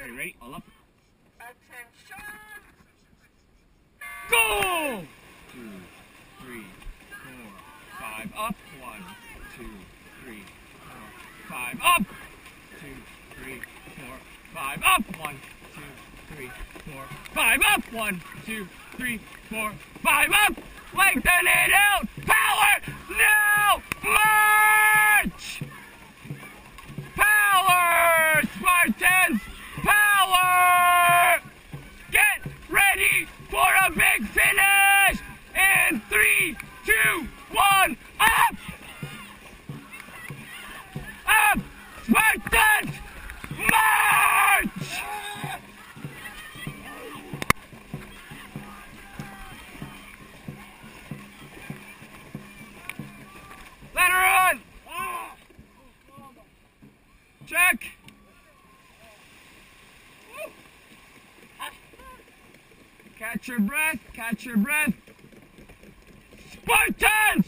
Okay, ready? All up. Attention! Go! Two, three, four, five, up. One, two, three, four, five, up. Two, three, four, five, up. One, two, three, four, five, up. One, two, three, four, five, up. Lengthen it out. Big finish. In three, two, one, up. Up. Spartans. March. Let her run! Check! Catch your breath, catch your breath. Sparta!